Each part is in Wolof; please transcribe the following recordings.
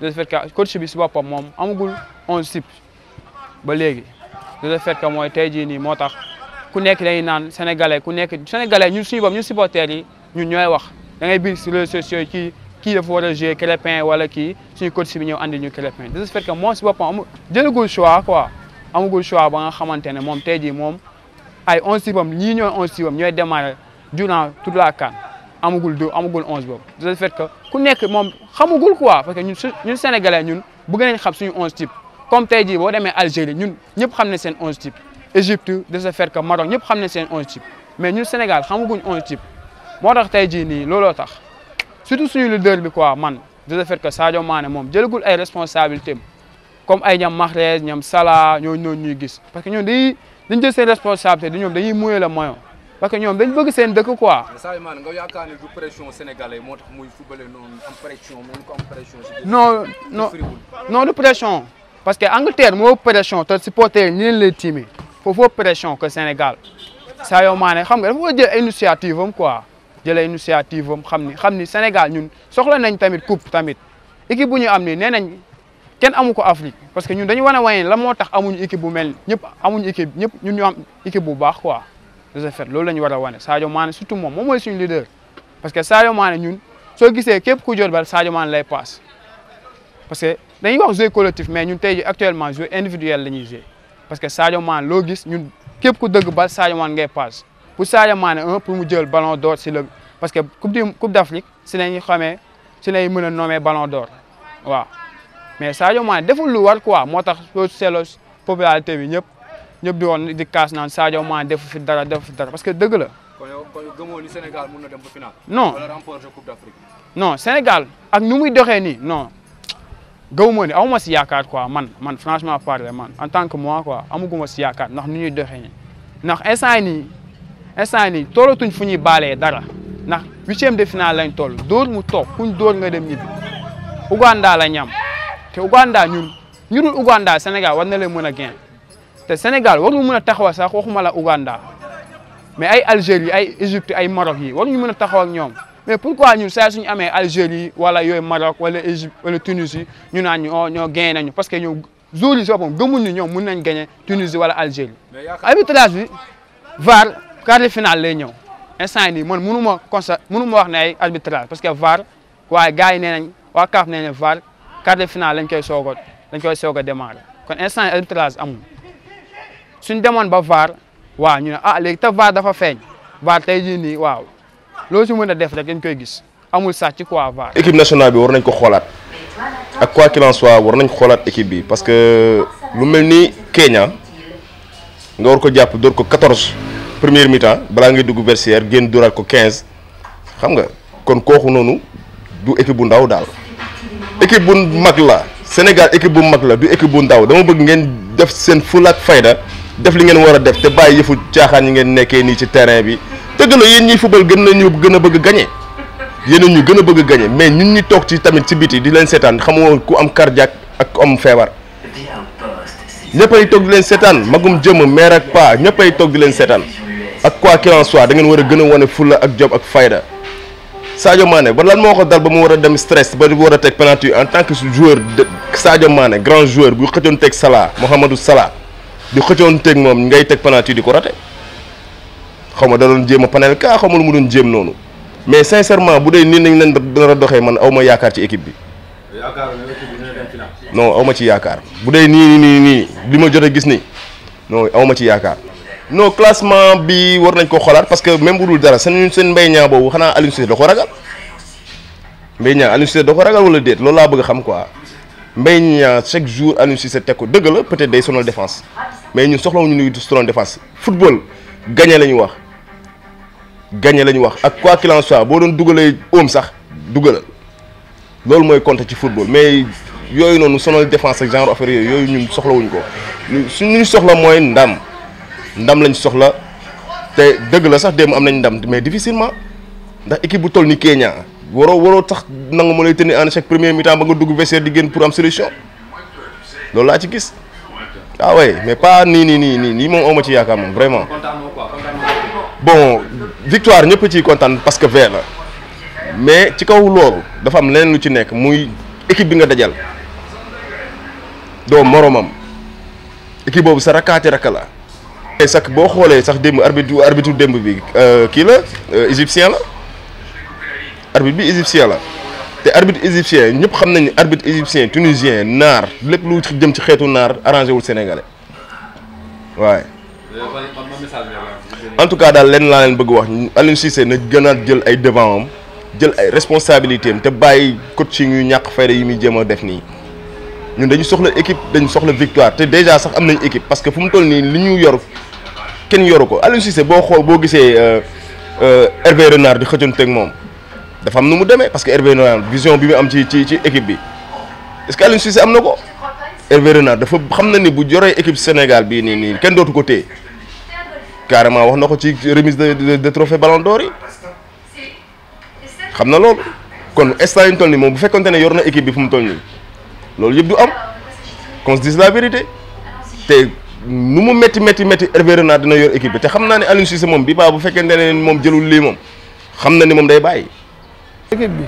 de ce fait que coach bi si boppam moom amagul on sip ba léegi de ce fait que mooy tey jii nii moo tax ku nekk dañuy naan sénégalais ku nekk sénégalais ñun suñu bopp ñun supporters yi ñun ñooy wax da ngay bind si réseaux sociaux kii kii dafa war a jouer Crépin wala kii suñu coach bi ñëw andi ñu Crépin de ce fait que moom si boppam amul jëlagul choix quoi amagul choix ba nga xamante ne moom tey jii moom ay onze si boobu ñii ñooy onze si boobu ñooy démarrer durant toute la CAN amagul deux amagul onze boobu de fait que ku nekk moom xamagul quoi parce que ñun ñun sénégalais ñun bëgg nañ xam suñu onze type comme tey jii boo demee Algérie ñun ñëpp xam ne seen onze type Égypte de ce fait que Maroc ñëpp xam ne seen onze type mais ñun Sénégal xamaguñ onze type moo tax tey jii nii looloo tax surtout suñu leader bi quoi man de ce fait que Sadio Mané moom jëlagul ay responsabilités comme ay ñam Mahrez ñam Salah ñooñu noonu ñuy gis parce que ñoom dañuy dañ jël seen responsabilité di ñoom dañuy mouiller le maillot parce que ñoom dañ bëgg seen dëkk quoi. mais Sadio Mané nga yaakaar ne du pression sénégalais moo tax muy footballé noonu am pression mais ko am pression. non non non du pression parce que Angleterre moo ëpp pression te supporter ñi leen lay tiimee foofu ëpp pression que Sénégal Sadio Mané xam nga dafa war a jël initiative am quoi jël initiative am xam ni xam ni Sénégal ñun soxla nañ tamit coupe tamit équipe bu ñu am ni nee nañ. kenn amu ko Afrique parce que ñun dañu wane wane la moo tax amuñu équipe bu mel ñëpp amuñu équipe ñëpp ñun ñu am équipe bu baax quoi de ce fait loolu la ñu war a wane Sadio Mané surtout moom moom mooy suñu leader parce que Sadio Mané ñun soo gisee képp ku jot bal Sadio Mané lay passe parce que dañuy wax jeu collectif mais ñun tey jii actuellement jeu individuel la ñuy jouer parce que Sadio Mané loo gis ñun képp ku dëgg bal Sadio Mané ngay passe pour Sadio Mané un pour mu jël ballon d'or si le parce que coupe du coupe d'Afrique si la ñuy xamee si lay mën a nommé ballon d'or waaw mais Sadio Mané deful lu war quoi moo tax soo seetloo popularité bi ñëpp ñëpp di woon di kaas naan Sadio Mané defu fi dara defu fi dara parce que dëgg la. kon yow kon gëmoo ni Sénégal mën na dem ba final. non wala remporter coupe d'Afrique. non Sénégal ak nu muy doxee nii non. gaw ma ne aw ma si yaakaar quoi man man franchement parler man en tant que moi quoi amuguma si yaakaar ndax nu ñuy doxee nii ndax instant nii instant nii toolatuñ fu ñuy baalee dara ndax huitième de finale lañ toll dóor mu toog kuñ dóor nga dem ñibbi Ouganda la ñam te Ouganda ñun ñu dul Ouganda Sénégal war na leen mën a gain te Sénégal warul mën a taxaw sax waxuma la Ouganda mais ay Algérie ay Égypte ay Maroc yi waruñu mën a taxaw ak ñoom mais pourquoi ñun saa suñu amee Algérie wala yooyu Maroc wala Égypte wala Tunisie ñu naan ñu oh ñoo gagné nañu parce que ñoo jour yi soppam gëmuñ ni ñoom mun nañ gagné Tunisie wala Algérie arbitrage bi VAR quart de finale lay ñëw instant yi nii man mënu ma consta mënu ma wax ne ay arbitrage parce que VAR waaye gars yi nee nañ waa CAF nee nañ VAR quart de finale lañ koy soog a lañ koy soog a démarrer kon instant yi arbitrage amul suñ demoon ba VAR waaw ñu ne ah léegi te VAR dafa feeñ VAR tey jii nii waaw loo si mën a def rek dañ koy gis amul sàcc quoi VAR. équipe nationale bi war nañ ko xoolaat ak quoi qu'il en soit war nañ xoolaat équipe bi parce que lu mel ni Kenya nga war ko jàpp door ko 14 première mi-temps balaa ngay dugg vestiaire génn dooraat ko 15. xam nga kon kooku noonu du équipe bu ndaw daal équipe bu mag la Sénégal équipe bu mag la du équipe bu ndaw dama bëgg ngeen def seen fulaak fayda def li ngeen war a def te bàyyi yëfu caaxaan yi ngeen nekkee nii ci terrain bi dëgg la yéen ñiy football gën nañu gën a bëgg gagné yéen ñu gën a bëgg gagné mais ñun ñi toog ci tamit ci biti di leen seetaan xamoo ku am cardiaque ak ku am feebar. ñëppay toog di leen seetaan magum jëmm meer ak paa ñëppay toog di leen seetaan ak quoi qu'il en soit da ngeen war a gën a wane fulla ak job ak fayda Sadio Mané ba lan moo ko dal ba mu war a dem stress ba war a teg penalty en tant que joueur de Sadio Mané grand joueur bu xëccoon teg Salah Mohamadou Salah di xëccoon teg moom ngay teg penalty di ko rate xaw ma da doon jéem a panel kaa xaw ma lu mu doon jéem noonu mais sincèrement bu dee nii nañ leen dana doxee man aw ma yaakaar ci équipe bi. non aw ma ci yaakaar bu dee nii nii nii li ma jot a gis nii non aw ma ci yaakaar. non classement bi war nañ ko xoolaat parce que même bu dul dara seen seen mbay ñaa boobu xanaa Aliou Cissé da ko ragal mbay ñaa Aliou Cissé da ko ragal wala déet loolu laa bëgg xam quoi mbay ñaa chaque jour Aliou Cissé teg ko dëgg la peut-être day sonal défense mais ñun soxlawuñu ñu sonal défense football gagné la ñu wax gagné la ñu wax ak quoi qu'il en soit boo doon dugalee oom sax dugalal. loolu mooy compter ci football mais yooyu noonu sonal défense ak genre affaire yooyu yooyu ñun soxlawuñ ko su ñu soxla mooy ndam ndam lañ soxla te dëgg la sax démb am nañ ndam mais difficilement ndax équipe bu toll ni Kenya waroo waroo tax nangu ma lay tenir en échec premier mi-temps ba nga dugg vestiaire di génn pour am solution. loolu laa ci gis ah ouais mais pas nii nii nii nii nii moom ooma ci yaakaar moom vraiment bon victoire ñëpp ciy kontaan parce que vert la mais ci kaw loolu dafa am leneen lu ci nekk muy équipe bi nga dajal doo moromam équipe boobu sa rakkaati rakka la te sax boo xoolee sax démb arbitre arbitre démb bi kii la égyptien la arbitre bi égyptien la te arbitre égyptien ñëpp xam nañ ne arbitre égyptien tunisien naar lépp lu jëm ci xeetu naar arrangé wul sénégalais waaye. en tout cas daal leen laa leen bëgg wax Aliou Cissé na gën a jël ay devant am jël ay responsabilité am te bàyyi coaching yu ñàkk fayda yi muy jéem a def nii. ñun dañu soxla équipe dañu soxla victoire te déjà sax am nañu équipe parce que fu mu toll nii li ñu yor kenn yoru ko Aliou Cissé boo xool boo gisee. Euh, Hervé Renard di xëccanteeg moom dafa am nu mu demee parce que Hervé Renard vision bi mu am ci ci ci équipe bi est-ce que Aliou Cissé am na ko Hervé Renard dafa xam na ni bu joree équipe Sénégal bii nii nii kenn dootu ko téye carrément wax na ko ci remise de de trophée Ballon d'Or yi xam na loolu kon instant yi ñu toll nii moom bu fekkonte ne yor na équipe bi fu mu toll nii. loolu yëpp du am qu'on se dise la vérité te nu mu métti métti métti Hervé Renard dina yor équipe bi te xam naa ne Aliou Cissé moom bi baa bu fekkente ne moom jëlul lii moom xam na ni moom day bàyyi. équipe bi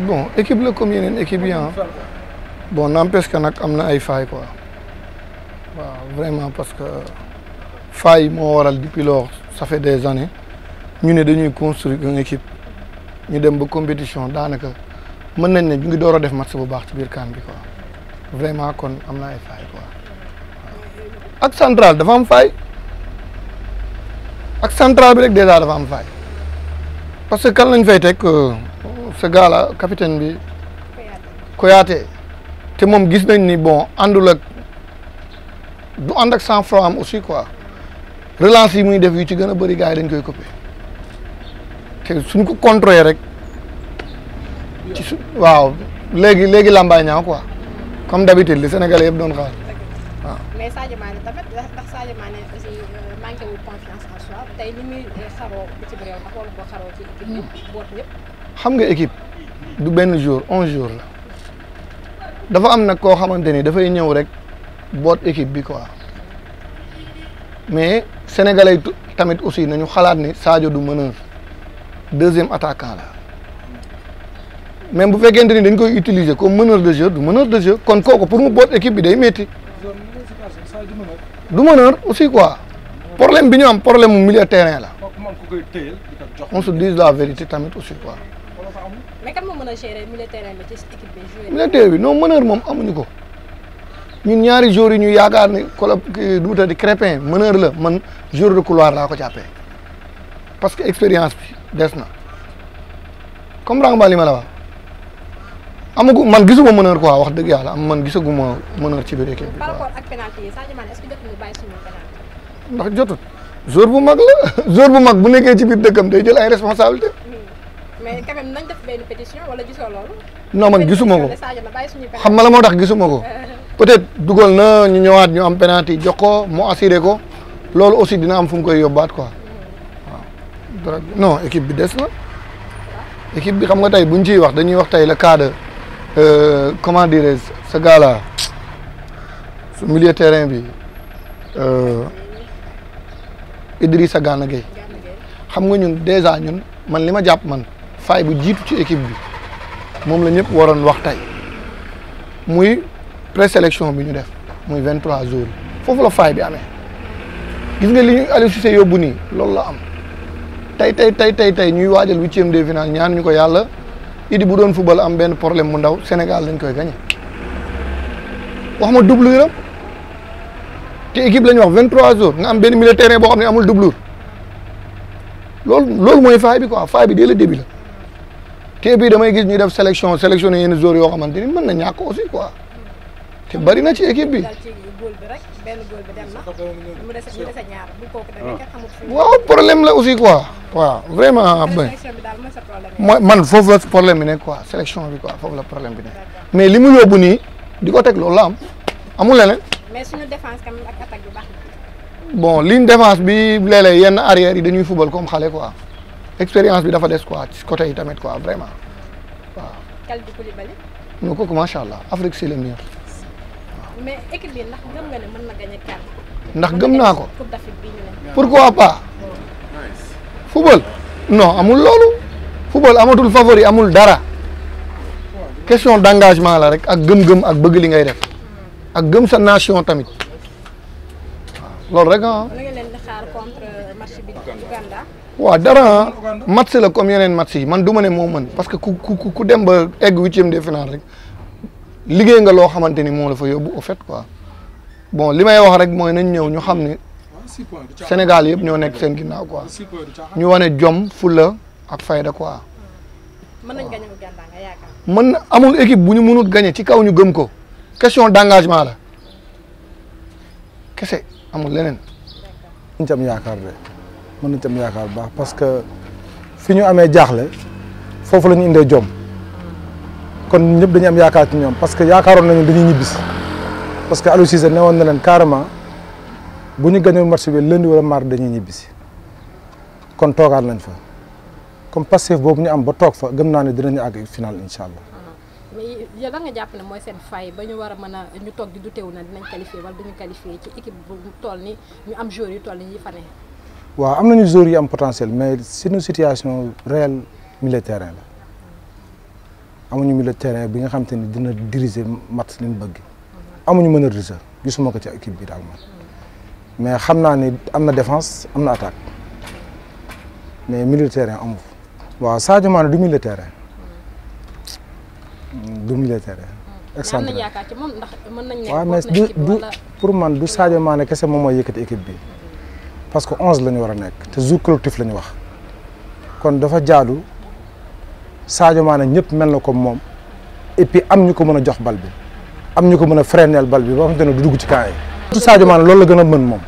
bon équipe la comme yeneen équipe yi ah bon n'empêche que nag am na ay failles quoi waaw vraiment parce que failles moo waral depuis lors ça fait des années ñu ne dañuy construire une équipe. ñu dem ba compétition daanaka mën nañ ne ñu ngi door a def match bu baax ci biir kan bi quoi vraiment kon am na ay faay quoi ak central dafa am faay ak central bi rek déjà dafa am faay parce que kan lañ fay teg euh, sa gaala capitaine bi Koyaate te moom gis nañ ni bon àndul ak du ànd ak sang froid am aussi quoi. relance yi muy def yu ci gën a bëri gars yi dañ koy copier te suñ ko contrôler rek ci su waaw léegi léegi làmbaay ñaaw quoi comme d'habitude li Sénégalais yëpp doon xaar waaw. mais Sadio Mané tamit ndax ndax Sadio Mané aussi euh, manqué wul confiance en soi tey li muy euh, xaroo bitim réew ndax waru ko xaroo ci équipe bi boot ñëpp. xam nga équipe du benn jour onze jours la dafa am nag koo xamante ni dafay ñëw rek boot équipe bi quoi mais sénégalais yi tamit aussi nañu xalaat ni Sadio du meneur deuxième attaquant la même bu fekkente ni dañ koy utiliser comme meneur de jeu du meneur de jeu kon kooku pour mu boot équipe bi day métti du meneur aussi quoi problème bi ñu am problème mu milieu terrain la on se dise la vérité tamit aussi quoi mais kan moo mën a gérer milieu terrain bi ci équipe bi joué milieu terrain bi non meneur moom amuñu ko ñun ñaari joueurs yi ñu yaakaar ni kolo du mu tëdd Crépin meneur la man joueur de couloir laa ko jàppee parce que expérience bi des na comprendre nga li ma la wax amagu man gisuma meneur quoi wax dëgg yàlla am man gisaguma meneur ci biir équipe bi. par rapport ak penalty yi Sadio Mané est-ce que jotul bàyyi suñu penalty. ndax jotut joueur bu mag la joueur bu mag bu nekkee ci biir dëkkam day jël ay responsabilités. Hmm. mais quand même nañ def benn pétition wala gisoo loolu. non man gisuma ko xam nga la moo tax gisuma ko peut-être dugal na ñu ñëwaat ñu am penalty jox ko mu assuré ko loolu aussi dina am fu mu koy yóbbaat quoi waaw. non équipe bi des na équipe bi xam nga tey bu ñu ciy wax dañuy wax tey le cas de euh, comment dirais ce gars là su milieu terrain bi euh, Idrissa Gana Gueye xam nga ñun déjà ñun. man li ma jàpp man faay bu jiitu ci équipe bi moom la ñëpp waroon wax tey muy présélection bi ñu def muy vingt trois jours foofu la faay bi amee gis nga li ñu Aliou Cissé yóbbu nii loolu la am tey tey tey tey tey ñuy waajal huitième de finale ñaan ñu ko yàlla idi bu doon football am benn problème mu ndaw Sénégal dañ koy gagné wax ma doublure am te équipe la ñu wax vingt trois jours nga am benn milieu terrain boo xam ne amul doublure loolu loolu mooy faay bi quoi faay bi dès le début la te bii damay gis ñuy def sélection sélectionné yenn joueurs yoo xamante ni mën na ñàkk aussi quoi te bari na ci équipe bi. waaw problème la aussi quoi. waaw vraiment. mooy man foofu la problème bi nekk quoi sélection bi quoi foofu la problème bi nekk mais li mu yóbbu nii di ko teg loolu la am amul leneen. mais suñu défense quand même ak attaque bi baax na. bon ligne défense bi léeg-léeg yenn arrière yi dañuy football comme xale quoi expérience bi dafa des quoi ci côté yi tamit quoi vraiment waaw. Kalidou Koulibaly. non kooku macha allah Afrique c'est le meilleur. mais équipe bi ndax gëm nga ne mën na gagné CAN. ndax gëm naa ko. Coupe d'Afrique bi ñu ne. pourquoi pas. football non amul loolu. football amatul favori amul dara. question d'engagement la rek ak gëm-gëm ak bëgg li ngay def. ak gëm sa nation tamit. loolu rek ah. waaw dara ah. match la comme yeneen match yi man du ma ne moo mën parce que ku ku ku dem ba egg huitième de finale rek liggéey nga loo xamante ni moo la fa yóbbu au fait quoi bon li may wax rek mooy nañ ñëw ñu xam ne Sénégal yëpp ñoo nekk seen ginnaaw quoi ñu wane jom fulla ak fayda quoi. mën nañ gagné Ouganda nga yaakaar. mën na amul équipe bu ñu mënut gagné ci kaw ñu gëm ko question d' engagement la. kese amul leneen. ñu tam yaakaar de mën nañ tam yaakaar bu baax parce que fi ñu amee jaaxle foofu la ñu indee jom kon ñëpp dañu am yaakaar ci ñoom parce que yaakaaroon nañu dañuy ñibbisi parce que Aliou Cissé newoon na leen carrément bu ñu gañoon match bi lundi wala mardi dañuy ñibbisi kon toogaat nañ fa comme passif boobu ñu am ba toog fa gëm naa ne dinañu àgg final incha allah. mais yow da nga jàpp ne mooy seen fay ba ñu war a mën a ñu toog di du teew na dinañ qualifié wala duñu qualifié ci équipe bu toll ni ñu am joueurs yu toll ni yi fa ne. waaw am nañu joueurs yu am potentiel mais suñu situation réelle milieu de terrain la amuñu milieu de terrain bi nga xam te ne dina diriger match li ñu bëgg. amuñu meneur de jeu gisuma ko ci équipe bi daal man mais xam naa ni am na défense am na attaque mais milieu de terrain amu waaw Sadio Mané du milieu de terrain du milieu de terrain. excentré am nañu yaakaar ci moom ndax mën nañu. waaw mais du du pour man du Sadio Mané kese moom mooy yëkkati équipe bi parce que onze la ñu war a nekk te jour collectif la ñu wax kon dafa jaadu. Sadio Mané ñëpp mel na comme moom et puis am ñu ko mën a jox bal bi am ñu ko mën a freineel bal bi ba nga xamante ne du dugg ci camp yi. surtout Sadio Mané loolu la gën a mën moom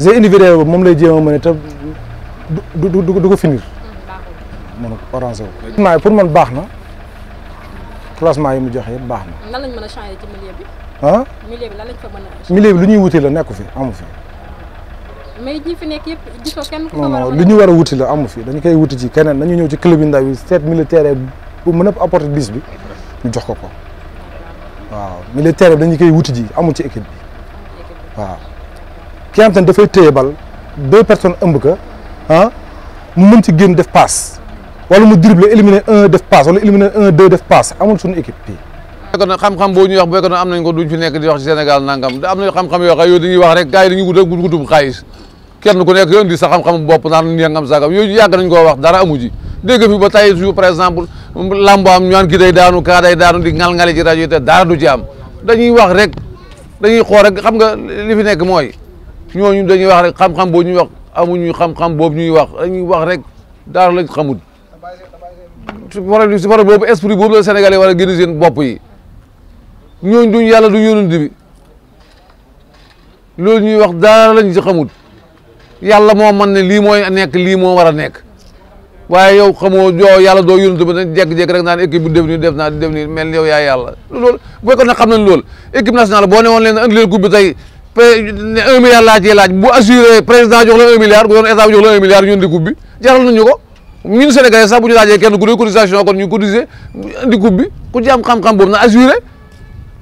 jeu individuel boobu moom lay jéem a mën te du du du ko finir mën ko arrangé wu. naa pour man baax na classement yi mu joxe yëpp baax na. nan lañ mën a changé ci milieu bi. ah milieu bi lan lañ fa mën a. milieu bi lu ñuy wutee la nekku fi amu fi. mais ñi fi nekk yëpp gisoo kenn ku ko non war a non mën lu ñu war a wuti la amu fi dañu koy wuti ci keneen nañu ñëw ci club yu ndaw yi seet militaire bu mën a apporter 10 bi ñu jox ko ko waaw militaire bi dañu koy wuti ji amul ci équipe bi waaw ki nga xam te ne dafay téye bal deux personnes ëmb ka ah mu mën ci génn def passe wala mu dribbler éliminer un def passe wala éliminer un deux def passe amul suñu équipe bi fekkoon na xam-xam boo ñuy wax bu fekkoon na am nañ ko duñ fi nekk di wax ci Sénégal nangam da am na xam-xam yoo xam yooyu dañuy wax rek gars yi dañuy wut rek wutum xaalis kenn ku nekk yoon di sa xam-xam bopp naan nangam sagam yooyu yàgg nañ koo wax dara amu ji dégg fi ba tey su par exemple lambo am ñaan ki day daanu kaa day daanu di ngal-ngali ci rajo yi te dara du ci am dañuy wax rek dañuy xool rek xam nga li fi nekk mooy ñooñu dañuy wax rek xam-xam boo ñuy wax amuñu xam-xam boobu ñuy wax dañuy wax rek dara lañ xamul problème si problème boobu esprit boobu la Sénégalais war a génn seen bopp yi ñooñ duñ yàlla duñ yonent bi loolu ñuy wax dara lañ ci xamut yàlla moo man ne lii mooy nekk lii moo war a nekk waaye yow xamoo joo yàlla doo yónent ba ne jekk-jekk rek naan équipe bu def nii def naa def nii mel ni yow yaa yàlla loolu bu fekkoon ne xam nañ loolu équipe nationale boo ne woon leen andi leen coupe bi tey ne un milliard laa ciy laaj bu assuré président jox la un milliard bu doon état bi jox la un milliard ñu indi coupe bi jaral nañu ko ñun Sénégalais sax bu ñu laajee kenn ku dee cotisation kon ñu cotiser indi coupe bi ku ci am xam-xam boobu na assuré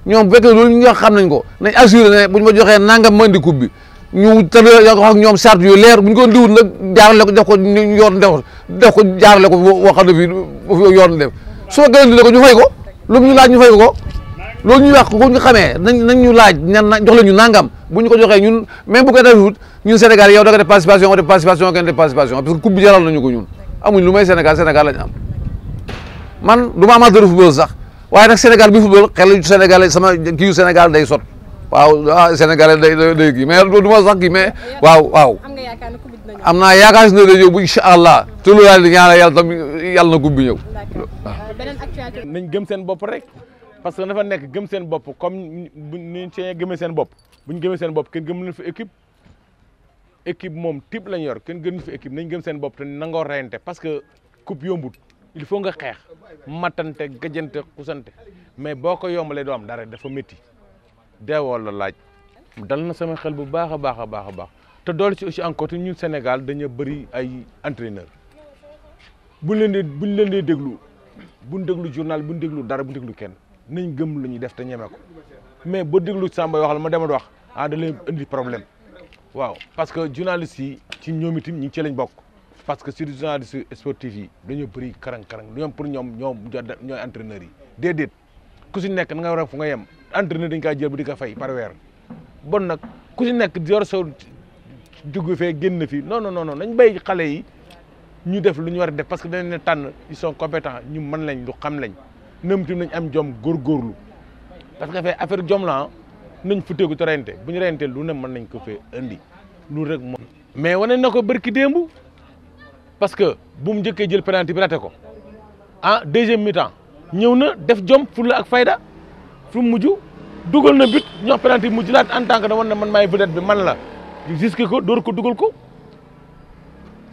ñoom bu fekkee loolu ñu nga xam nañ ko nañ assuré ne bu ñu ma joxee nangam ma indi coupe bi ñu tëddee yaa ko wax ak ñoom charte yu leer bu ñu ko ndiwul nag jaarale ko def ko ñu yoon def def ko jaarale ko boo xam ne fii fii yoon def su fekkee indi ko ñu fay ko lu mu ñu laaj ñu fay ko loolu ñuy wax ko ñu xamee nañ nañ ñu laaj ñan na jox la ñu nangam bu ñu ko joxee ñun même bu ko defut ñun Sénégal yow da nga def participation nga def participation kenn def participation parce que coupe bi jaral nañu ko ñun amuñ lu may Sénégal Sénégal lañ am man du ma amateur football sax waaye nag Sénégal bi football xel Sénégal sama kii Sénégal day sot waaw ah Sénégal day day day kii mais du ma sax kii mais waaw waaw am nga yaakaar ne coupe bi dina ñëw. am naa yaakaar si ne day yóbbu incha allah te loolu daal di ñaanal yàlla tam yàlla na coupe bi ñëw. d'accord Euh, beneen actualité. nañ gëm seen bopp rek parce que dafa nekk gëm seen bopp comme bu ñu see gëmee seen bopp bu ñu gëmee seen bopp kenn gëmu leen fi équipe équipe moom type lañ yor kenn gënu fi équipe nañ gëm seen bopp te nangoo reyante parce que coupe yombut il faut nga xeex matante gajante xusante mais boo ko yombalee doo am dara dafa métti deewoo la laaj dal na sama xel bu baax a baax a baax a baax te dool ci aussi encore te ñun Sénégal dañu bëri ay entraîneur buñ leen di buñ leen di déglu buñ déglu journal buñ déglu dara buñ déglu kenn nañ gëm lu ñuy def te ñeme ko mais ba déglu Samba wax la ma demoon wax ah da leen indi problème waaw parce que journaliste yi ci ñoom itam ñi ci lañ bokk parce que surtout journaliste sportif yi dañoo bëri karang-karang ñoom pour ñoom ñoom ñooy entraîneurs yi déedéet ku si nekk na nga war a fu nga yem entraîneur dañ kaa jël bu di ko fay par weer bon nag ku si nekk yor sa dugg fee génn fii non non non nañ béy xale yi ñu def lu ñu war a def parce que dañ ne tànn ils sont compétents ñu mën lañ lu xam lañ nëmtu nañ am jom góorgóorlu parce que fee affaire jom la ah. nañ futteeku te reyante bu ñu reyante lu ne mën nañ ko fee indi lu rek moom mais wane na ko bërki démb parce que bu mu njëkkee jël penalty bi raté ko ah deuxième mi-temps ñëw na def jom fulla ak fayda fu mu mujj dugal na but ñu wax penalty mu jëlaat en tant que da wan na man maay vedette bi man la risqué ko dóor ko dugal ko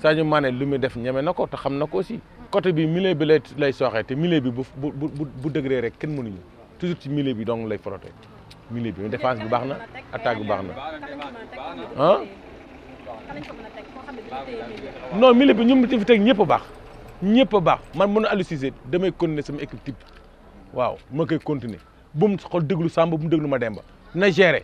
Sadio Mané lu muy def ñeme na ko te xam na ko aussi. côté bi milieu bi lay lay sooxee te milieu bi bu bu bu bu dëgëree rek kenn mënuñu toujours ci milieu bi dong lay frotté. milieu bi défense bi baax na attaque bi baax na ah non milieu bi ñu mu ci fi teg ñëpp a baax ñëpp a baax man mën a Aliou Cissé damay continuer sama équipe type waaw ma koy continuer bu mu xool déglu Samba bu mu déglu ma Demba na gérer